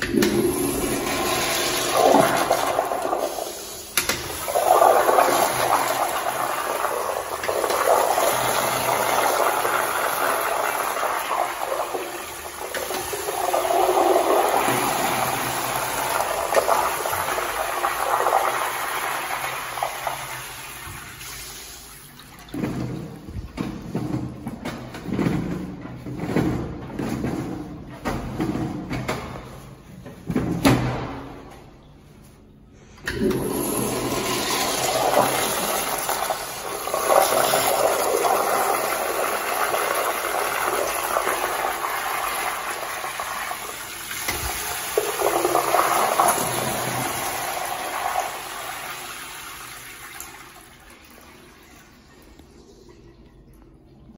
you.